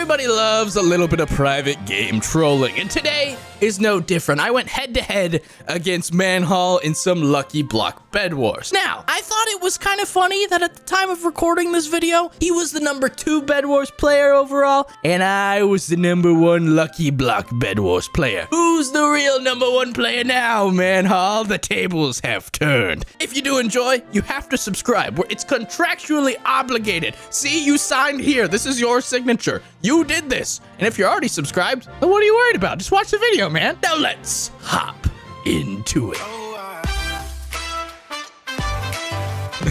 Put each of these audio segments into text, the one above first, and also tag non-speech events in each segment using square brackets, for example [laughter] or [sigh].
Everybody loves a little bit of private game trolling, and today is no different. I went head to head against Manhal in some Lucky Block Bed Wars. Now, I thought it was kind of funny that at the time of recording this video, he was the number two Bed Wars player overall, and I was the number one Lucky Block Bed Wars player. Who's the real number one player now, Manhal? The tables have turned. If you do enjoy, you have to subscribe. It's contractually obligated. See, you signed here. This is your signature. You did this. And if you're already subscribed, then what are you worried about? Just watch the video, man. Now let's hop into it. [laughs]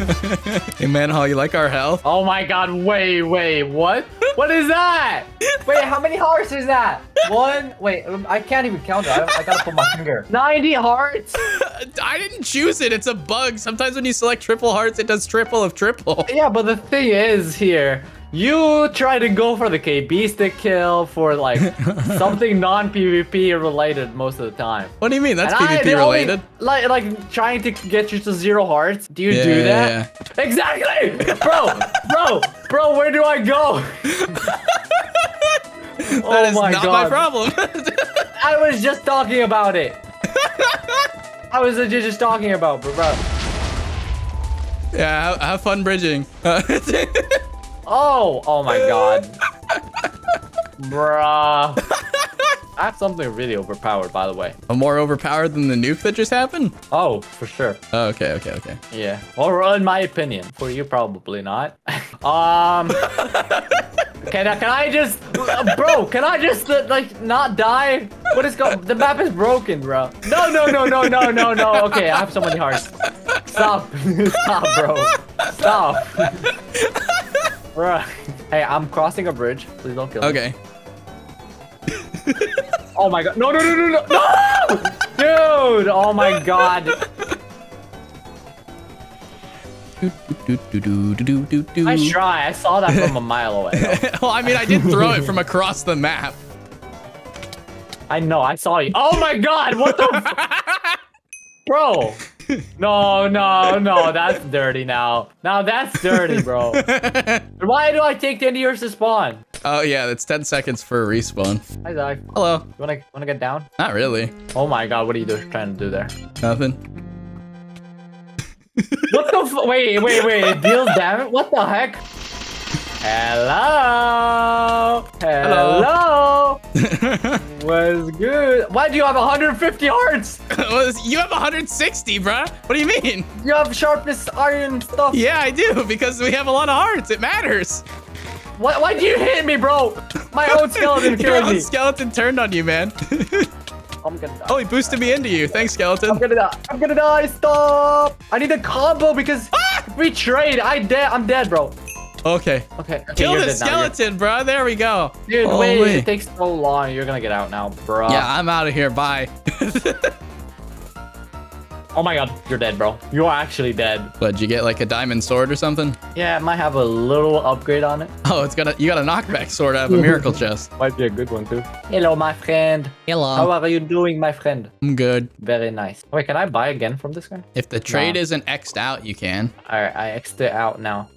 hey, Manhal, you like our health? Oh my god, wait, wait, what? What is that? Wait, how many hearts is that? One. Wait, um, I can't even count it. I, I gotta put my finger. [laughs] 90 hearts? [laughs] I didn't choose it. It's a bug. Sometimes when you select triple hearts, it does triple of triple. Yeah, but the thing is here, you try to go for the KB stick kill for like [laughs] something non-PvP related most of the time. What do you mean? That's And I- PvP only- related. like, like trying to get you to zero hearts. Do you Yeah, do yeah, that? Exactly, bro, bro, bro. Where do I go? [laughs] Oh that oh is my not god! my problem. [laughs] I was just talking about it. I was legit just talking about, bro. bro. yeah, have fun bridging. Oh, oh my god. Bruh. [laughs] I have something really overpowered, by the way. A more overpowered than the nuke that just happened? Oh, for sure. Oh, okay, okay, okay. Yeah. Or in my opinion. For you, probably not. [laughs] um. Can I, can I just, uh, bro? Can I just uh, like not die? What is going? The map is broken, bro. No, no, no, no, no, no, no. Okay, I have so many hearts. Stop, [laughs] stop, bro. Stop, bro. Hey, I'm crossing a bridge. Please don't kill me. Okay. Oh my god. No, no, no, no, no. No! Dude, oh my god. [laughs] Nice try. I saw that from a mile away. [laughs] well, I mean, I did throw it from across the map. I know. I saw you. Oh my god. What the? f- [laughs] Bro. [laughs] No, no, no. That's dirty now. Now that's dirty, bro. [laughs] Why do I take 10 years to spawn? Oh, yeah, that's 10 seconds for a respawn. Hi, Zach. You wanna wanna get down? Not really. Oh my god. What are you trying to do there? Nothing. [laughs] What the? F- wait, wait, wait. It deals damage. What the heck? Hello. Hello. Was good. Why do you have 150 hearts? [laughs] You have 160, bruh. What do you mean? You have sharpness iron stuff. Yeah, I do, because we have a lot of hearts. It matters. Why, why do you hit me, bro? My own [laughs] skeleton killed Your own me. skeleton turned on you, man. [laughs] I'm gonna die. oh, he boosted me into you. Thanks, skeleton. I'm gonna die. I'm gonna die. Stop. I need a combo because Ah! we trade, I dead. I'm dead, bro. Okay. Okay. okay Kill you're the dead now. You're- skeleton, bro. There we go. Dude, oh, Holy. wait. It takes so long. You're gonna get out now, bro. Yeah, I'm out of here. Bye. [laughs] Oh my god, you're dead, bro. You are actually dead. what, did you get like a diamond sword or something? Yeah, it might have a little upgrade on it. Oh, it's got a you got a knockback sword out of a miracle [laughs] chest. Might be a good one too. Hello, my friend. Hello. How are you doing, my friend? I'm good. Very nice. Wait, can I buy again from this guy? If the trade Nah. isn't xed out, you can. Alright, I X'd it out now.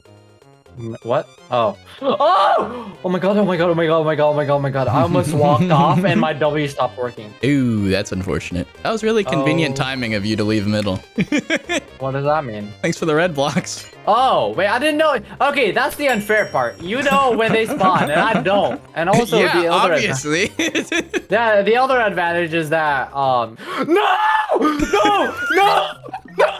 What? Oh. [gasps] Oh! Oh my god, oh my god, oh my god, oh my god, oh my god, oh my god. I almost [laughs] walked off and my W stopped working. Ooh, that's unfortunate. That was really convenient Oh. timing of you to leave middle. [laughs] What does that mean? Thanks for the red blocks. Oh, wait, I didn't know. Okay, that's the unfair part. You know when they spawn, and I don't. And also yeah, the other obviously. [laughs] Yeah, the other advantage is that um [gasps] No! No! No! No!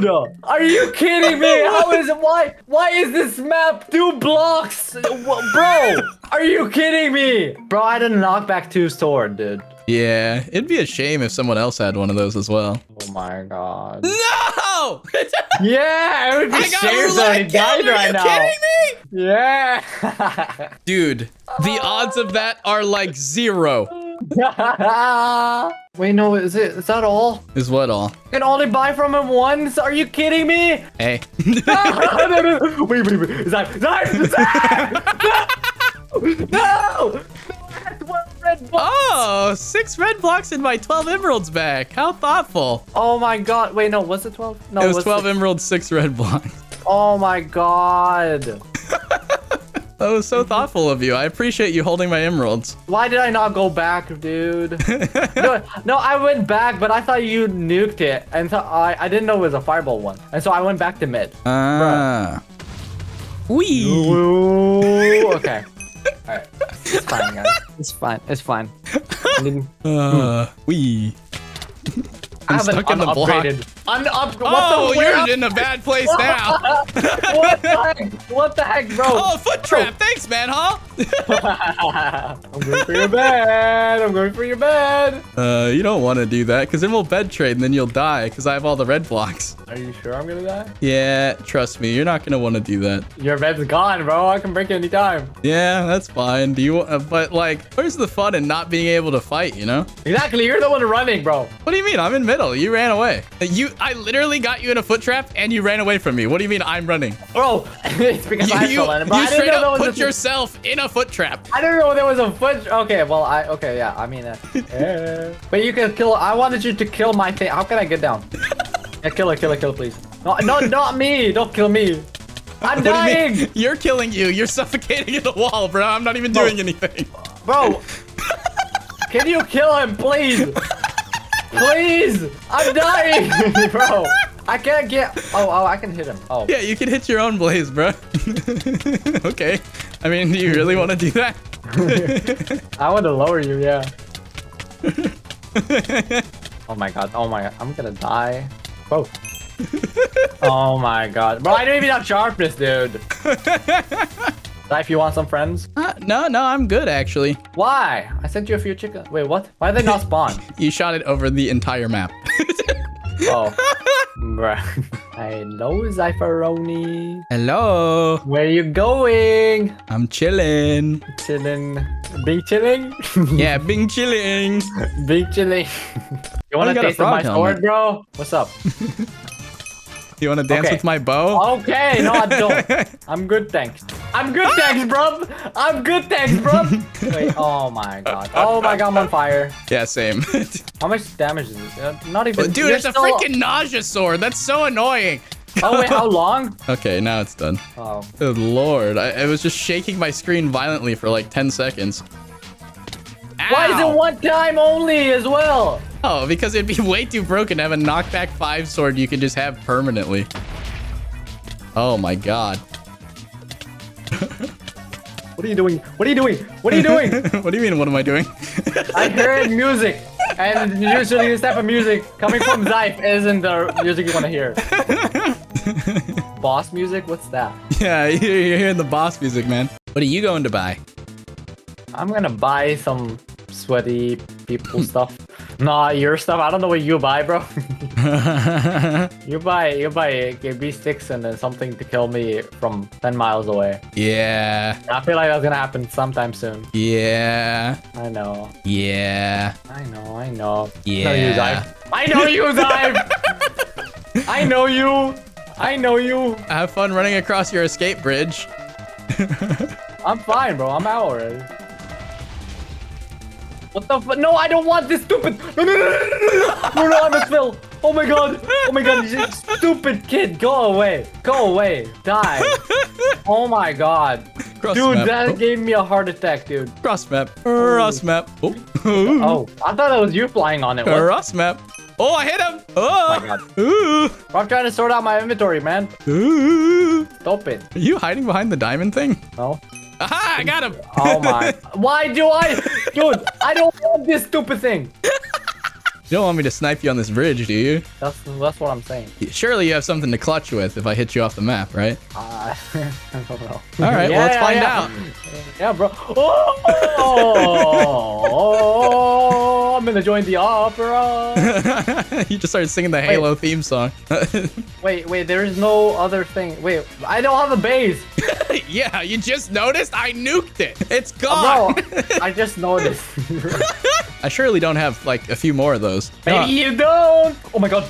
Dude! Are you kidding me? [laughs] How is it why why is this map two blocks? Bro! Are you kidding me? Bro, I had a knockback two sword, dude. yeah, it'd be a shame if someone else had one of those as well. Oh my god. No! [laughs] Yeah, it would be I got shame roulette that he killed. died Are right you now. kidding me? Yeah. [laughs] Dude, the odds of that are like zero. [laughs] Wait, no, is it? Is that all? Is what all? can only buy from him once? Are you kidding me? Hey. no, no, no. Wait, wait, wait. Zach, Zach, Zach! [laughs] No! No! No! I had 12 red balls. oh, six red blocks and my 12 emeralds back. How thoughtful. Oh my god. Wait, no, was it 12? No, it was was 12 emeralds, six red blocks. Oh my god. [laughs] That was so thoughtful of you. I appreciate you holding my emeralds. Why did I not go back, dude? [laughs] no, no, I went back, but I thought you nuked it, and so I, I didn't know it was a fireball one, and so I went back to mid. Ah. Wee. Ooh, okay. [laughs] Alright. It's fine, guys. It's fine. It's fine. [laughs] Uh, wee. I I'm haven't stuck in the block. Un-up- what Oh, the you're in a bad place now. what the heck? What the heck, bro? Oh, foot trap. Thanks, man, huh? [laughs] I'm going for your bed. I'm going for your bed. Uh, you don't want to do that because then we'll bed trade and then you'll die because I have all the red blocks. Are you sure I'm gonna die? Yeah, trust me, you're not gonna want to do that. Your bed's gone, bro. I can break it anytime. Yeah, that's fine. Do you? Uh, but like, where's the fun in not being able to fight? You know? Exactly. You're the one running, bro. What do you mean? I'm in middle. You ran away. You, I literally got you in a foot trap and you ran away from me. What do you mean I'm running? Bro, [laughs] it's because You, I you, in you straight up put yourself in a foot trap. I didn't know there was a foot. Okay, well, I okay, yeah. I mean, uh, [laughs] but you can kill. I wanted you to kill my thing. How can I get down? [laughs] Yeah, kill it, kill it, kill it, please. No, no, not me. Don't kill me. I'm What do you dying, mean? You're killing you. You're suffocating in the wall, bro. I'm not even doing anything. bro. Can you kill him, please? Please, I'm dying, [laughs] bro. I can't get. Oh, oh, I can hit him. Oh, Yeah, you can hit your own blaze, bro. [laughs] okay. I mean, do you really want to do that? [laughs] I want to lower you. Yeah. Oh my god. Oh my god. I'm gonna die. Whoa. oh my god. Bro, I don't even have sharpness, dude. If you want some friends? Uh, no, no, I'm good actually. Why? I sent you a few chickens. Wait, what? Why did they not spawn? [laughs] You shot it over the entire map. [laughs] oh. Bruh. [laughs] Hello, Zypheroni. Hello. Where you going? I'm chilling. Chilling. Big chilling? Yeah, Bing chilling. Big chilling. you wanna you a taste my frog sword, helmet? bro? What's up? You want to dance Okay. with my bow? Okay, no, I don't. [laughs] I'm good, thanks. I'm good, thanks, bro. I'm good, thanks, bro. [laughs] Wait, oh my god. Oh my god, I'm on fire. Yeah, same. [laughs] How much damage is it? Uh, not even. Dude, it's a freaking nausea sword. That's so annoying. Oh wait, how long? Okay, now it's done. Oh. Good lord. I, I was just shaking my screen violently for like 10 seconds. Why is it one time only as well? Oh, because it'd be [laughs] way too broken to have a knockback 5 sword you can just have permanently. Oh my god. [laughs] What are you doing? What are you doing? What are you doing? [laughs] what do you mean, what am I doing? I heard music, and usually this type of music coming from Zype isn't the music you want to hear. Boss music? What's that? yeah, you're, you're hearing the boss music, man. What are you going to buy? I'm gonna buy some sweaty people stuff. Nah, your stuff. I don't know what you buy, bro. [laughs] you buy you buy KB sticks and then something to kill me from 10 miles away. yeah, I feel like that's gonna happen sometime soon. yeah, I know. yeah. I know, I know. Yeah. I know you, Zype! I know you! [laughs] I know you! I know you! have fun running across your escape bridge. [laughs] I'm fine, bro. I'm out already. What the fuck? No, I don't want this stupid. No, no, no, no, no, no, no, I'm a Phil. Oh my god. Oh my god. Stupid kid. Go away. Go away. Die. Oh my god. Cross Dude, map. that Oh, gave me a heart attack, dude. cross map. Cross map. Oh. Oh, I thought that was you flying on it. What? Cross map. Oh, I hit him. Oh, my God. Ooh. I'm trying to sort out my inventory, man. Ooh. Stop it. Are you hiding behind the diamond thing? No. Aha, I got him. Oh my. [laughs] Why do I? Dude, I don't want this stupid thing. You don't want me to snipe you on this bridge, do you? That's that's what I'm saying. Surely you have something to clutch with if I hit you off the map, right? Uh, [laughs] I don't know. All right, well, let's find out. Yeah, bro. Oh, oh, [laughs] I'm gonna join the opera. you just started singing the Halo theme song. Wait, wait, there is no other thing. Wait, I don't have a base. yeah, you just noticed? I nuked it. It's gone. Bro, I just noticed. I surely don't have like a few more of those. Maybe you don't. Oh my god.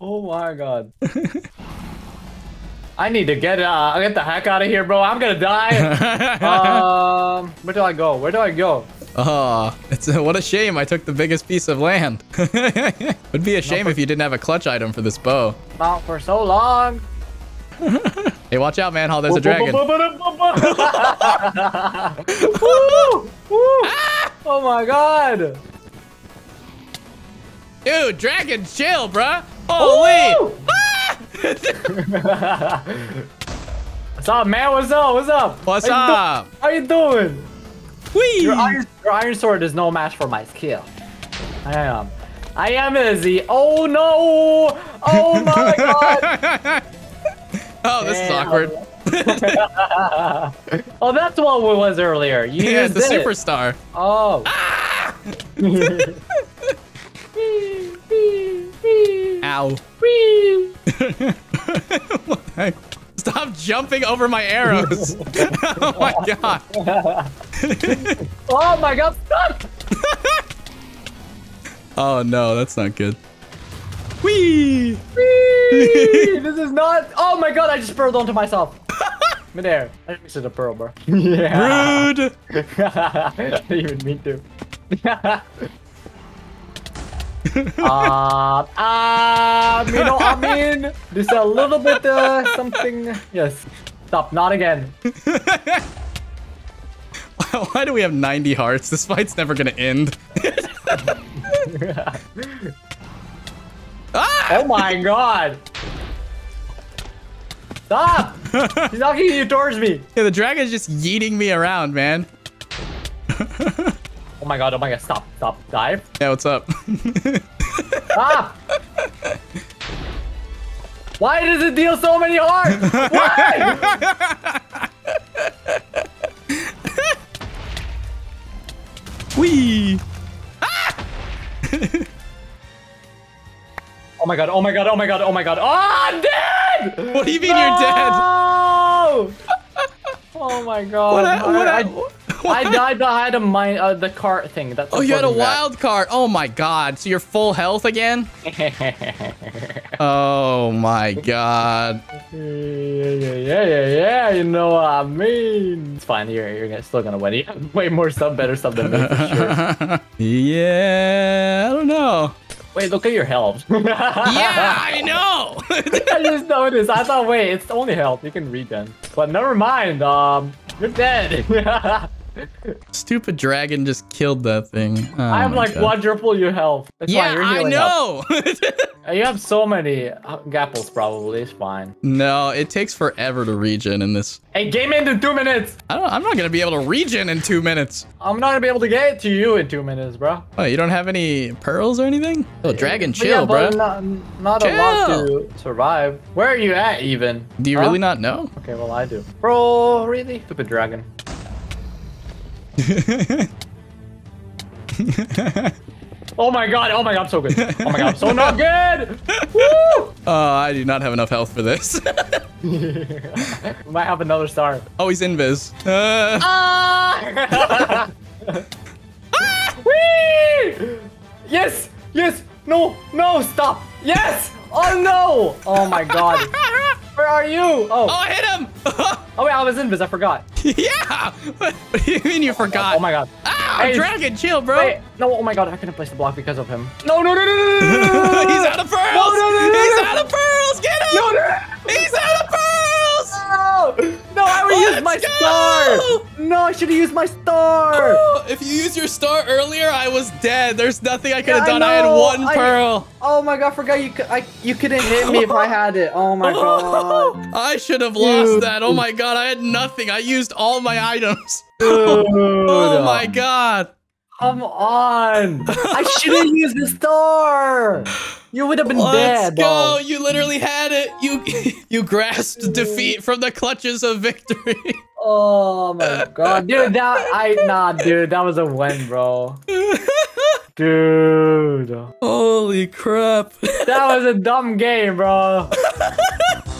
oh my god. I need to get uh get the heck out of here, bro. I'm gonna die. [laughs] um, where do I go? Where do I go? Oh, it's what a shame I took the biggest piece of land. [laughs] Would be a shame if you didn't have a clutch item for this bow. Not for so long. [laughs] Hey, watch out, man. There's a dragon. Woo! Woo! Oh my god. Dude, dragon, chill, bruh. Holy. What's up, man? What's up? What's up? What's How you up? How you doing? Whee! Your iron, your iron sword is no match for my skill. I am. I am Izzy. Oh no! Oh my [laughs] god! oh, this is awkward. [laughs] oh, that's what it was earlier. You yeah, the it. superstar. Oh. Ah! [laughs] Ow. What the heck? Stop jumping over my arrows. [laughs] [laughs] oh my god. oh my god! Stop! Oh no, that's not good. Whee! this is not. Oh my god! I just pearled onto myself. [laughs] Midair. I just missed a pearl, bro. yeah. Rude. I didn't Even me [laughs] uh, uh, you know, I mean, this is a little bit uh, something. Yes. Stop. Not again. [laughs] Why do we have 90 hearts? This fight's never gonna end. [laughs] ah! Oh my god. Stop! He's knocking you towards me. Yeah, the dragon's just yeeting me around, man. Oh my god, oh my god, stop, stop, dive. Yeah, what's up? Stop! [laughs] Ah! Why does it deal so many hearts? Why? [laughs] Whee! Ah! [laughs] Oh my god, oh my god, oh my god, oh my god. Oh, I'm dead! What do you mean you're dead? No! Oh my god. What, I, what, I, hap- [laughs] I died, I had a mine, uh, the cart thing. That's Oh, you had a that. wild card. Oh my god. So you're full health again? [laughs] Oh my god. Yeah, yeah, yeah, yeah, you know what I mean. It's fine, you're, you're still gonna win. You have way more stuff, better stuff than me, for sure. [laughs] yeah, I don't know. Wait, look at your health. yeah, I know. I just noticed. I thought, wait, it's only health. You can regen. But never mind. Um, you're dead. Stupid dragon just killed that thing. Oh I have like God. quadruple your health. It's Yeah, I know. [laughs] You have so many uh, gapples, probably. It's fine. no, it takes forever to regen in this. Hey, game end in two minutes. I don't, I'm not gonna be able to regen in two minutes. I'm not gonna be able to get it to you in two minutes, bro. Oh, you don't have any pearls or anything? Oh, dragon, chill, yeah, bro. Not, not a lot to survive. Where are you at, even? Do you Huh? really not know? Okay, well, I do. Bro, really? Stupid dragon. Oh my god, oh my god, I'm so good. Oh my god, I'm so not good! [laughs] Woo! Oh, I do not have enough health for this. [laughs] [laughs] We might have another star. oh, he's invis. Uh, Ah! Whee! Yes! Yes! No! No! Stop! Yes! Oh no! Oh my god. Where are you? oh, Oh, I hit him! Oh wait, I was Invis. I forgot. yeah. What, do you mean you oh forgot? God, oh my god. Ah, hey, dragon, chill, bro. Wait, no. Oh my god, I couldn't place the block because of him. No, no, no, no, no. no. He's out of pearls. No, no, no, no, no. He's out of pearls. Get him. No, no. My go! star. No, I should have used my star. Oh, if you used your star earlier, I was dead. There's nothing I could have Yeah, done. I, had one I- pearl. Oh my god, I forgot you could, I, you couldn't hit me if I had it. Oh my [laughs] god. I should have lost Dude. that. Oh my god, I had nothing. I used all my items. [laughs] Dude. Oh my god. Come on! I should have used the star. You would have been Let's dead. go. though. You literally had it. You you grasped [laughs] defeat from the clutches of victory. Oh my god, dude! That I nah, dude. That was a win, bro. [laughs] Dude, Holy crap. that was a dumb game, bro. [laughs]